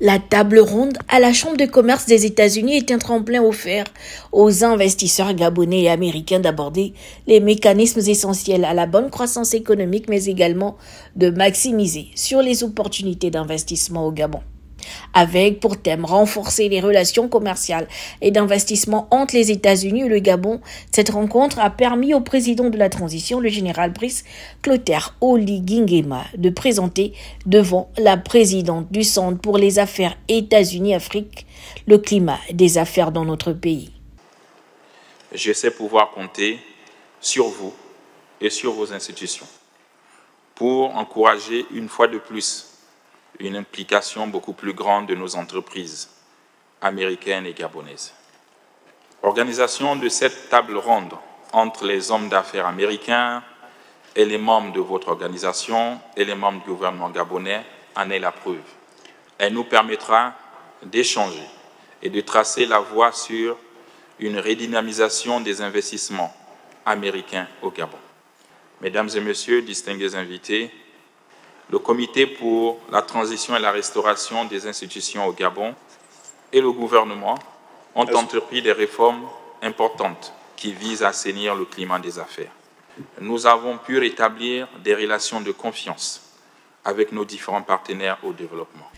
La table ronde à la Chambre de commerce des États-Unis est un tremplin offert aux investisseurs gabonais et américains d'aborder les mécanismes essentiels à la bonne croissance économique, mais également de maximiser sur les opportunités d'investissement au Gabon avec pour thème renforcer les relations commerciales et d'investissement entre les États-Unis et le Gabon. Cette rencontre a permis au président de la transition, le général Brice Clotaire Oligingema, de présenter devant la présidente du Centre pour les affaires États-Unis-Afrique le climat des affaires dans notre pays. Je sais pouvoir compter sur vous et sur vos institutions pour encourager une fois de plus une implication beaucoup plus grande de nos entreprises américaines et gabonaises. Organisation de cette table ronde entre les hommes d'affaires américains et les membres de votre organisation et les membres du gouvernement gabonais en est la preuve. Elle nous permettra d'échanger et de tracer la voie sur une redynamisation des investissements américains au Gabon. Mesdames et Messieurs, distingués invités, le Comité pour la transition et la restauration des institutions au Gabon et le gouvernement ont entrepris des réformes importantes qui visent à assainir le climat des affaires. Nous avons pu rétablir des relations de confiance avec nos différents partenaires au développement.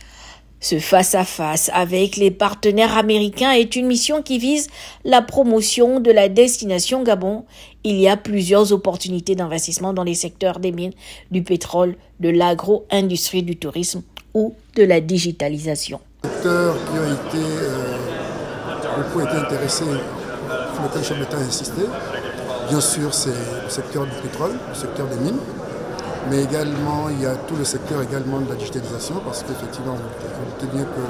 Ce face-à-face avec les partenaires américains est une mission qui vise la promotion de la destination Gabon. Il y a plusieurs opportunités d'investissement dans les secteurs des mines, du pétrole, de l'agro-industrie, du tourisme ou de la digitalisation. Secteurs qui ont été euh, beaucoup a insisté, bien sûr c'est le secteur du pétrole, le secteur des mines, mais également il y a tout le secteur également de la digitalisation parce qu'effectivement vous doutez bien que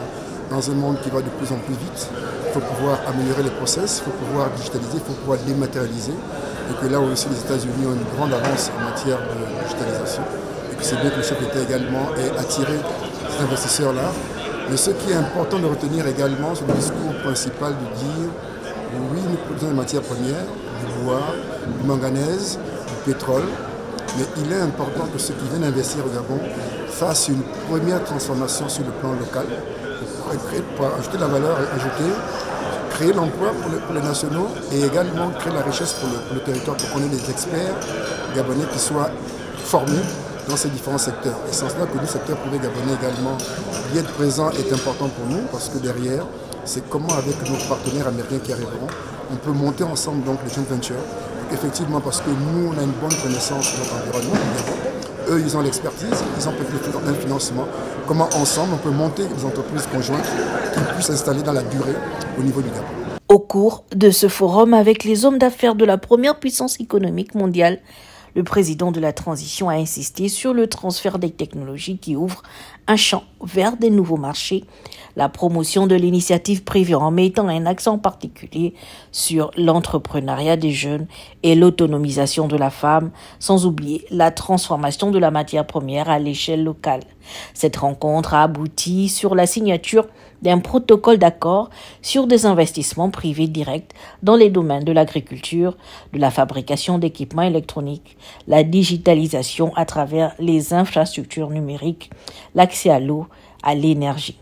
dans un monde qui va de plus en plus vite, il faut pouvoir améliorer les process, il faut pouvoir digitaliser, il faut pouvoir dématérialiser. Et que là aussi les États-Unis ont une grande avance en matière de digitalisation. Et que c'est bien que le chef d'État également ait attiré ces investisseurs-là. Mais ce qui est important de retenir également, c'est le discours principal de dire oui, nous produisons des matières premières, du bois, du manganèse, du pétrole, mais il est important que ceux qui viennent investir au Gabon fassent une première transformation sur le plan local pour, ajouter la valeur ajoutée, créer l'emploi pour, les nationaux et également créer la richesse pour le, territoire pour qu'on ait des experts gabonais qui soient formés dans ces différents secteurs. Et sans cela que le secteur privé gabonais également y être présent est important pour nous parce que derrière, c'est comment avec nos partenaires américains qui arriveront, on peut monter ensemble donc les joint ventures effectivement, parce que nous, on a une bonne connaissance de notre environnement, eux, ils ont l'expertise, ils ont peut-être un financement. Comment ensemble, on peut monter des entreprises conjointes qui puissent s'installer dans la durée au niveau du Gabon. Au cours de ce forum avec les hommes d'affaires de la première puissance économique mondiale, le président de la transition a insisté sur le transfert des technologies qui ouvrent un champ vers des nouveaux marchés, la promotion de l'initiative privée en mettant un accent particulier sur l'entrepreneuriat des jeunes et l'autonomisation de la femme, sans oublier la transformation de la matière première à l'échelle locale. Cette rencontre a abouti sur la signature d'un protocole d'accord sur des investissements privés directs dans les domaines de l'agriculture, de la fabrication d'équipements électroniques, la digitalisation à travers les infrastructures numériques, l'accès à l'eau, à l'énergie.